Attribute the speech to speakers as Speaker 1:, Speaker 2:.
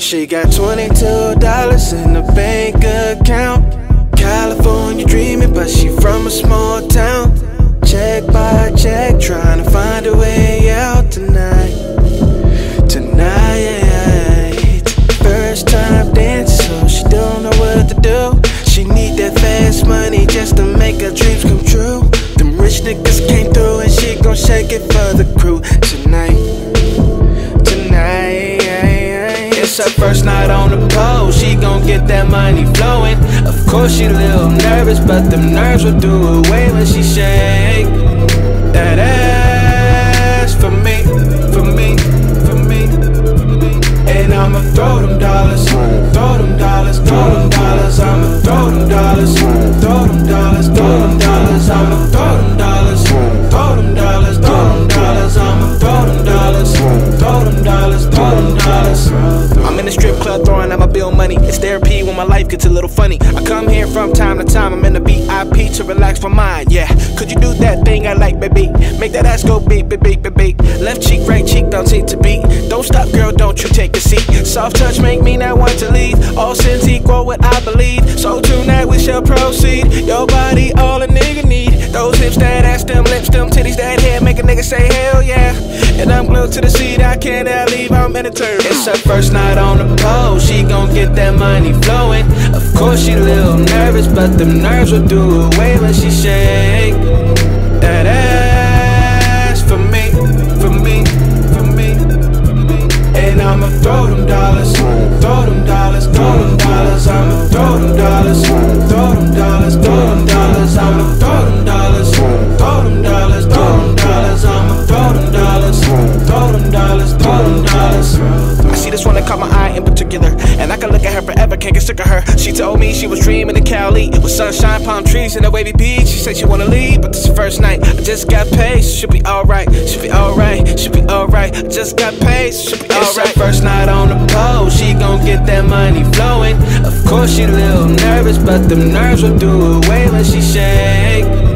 Speaker 1: got $22 in the bank account. California dreaming, but she from a small town. Check by check, trying to find a way out tonight. Tonight, first time dancing, so she don't know what to do. She need that fast money just to make her dreams come true. Them rich niggas came through and she gon' shake it for the crew. Tonight, her first night on the pole. She gon' get that money flowing. Of course she a little nervous, but them nerves will do away when she shake that ass my bill money. It's therapy when my life gets a little funny. I come here from time to time. I'm in the VIP to relax my mind. Yeah, could you do that thing I like, baby? Make that ass go beep, beep, beep, beep, beep. Left cheek, right cheek, don't seem to beat. Don't stop, girl, don't you take a seat. Soft touch make me not want to leave. All sins equal what I believe. So tonight we shall proceed. Your body, all a nigga need. Those hips, that ass, them lips, them titties, that hair, make a nigga say hell yeah. To the seat, I can't leave. I'm in a turn. It's her first night on the pole. She gon' get that money flowing. Of course she a little nervous, but them nerves will do away when she shake sick of her. She told me she was dreaming of Cali with sunshine, palm trees, and a wavy beach. She said she wanna leave, but this is the first night. I just got paid, so she'll be alright, she'll be alright, she'll be alright. I just got paid, so she'll be alright. First night on the pole, she gon' get that money flowing. Of course she a little nervous, but them nerves will do away when she shake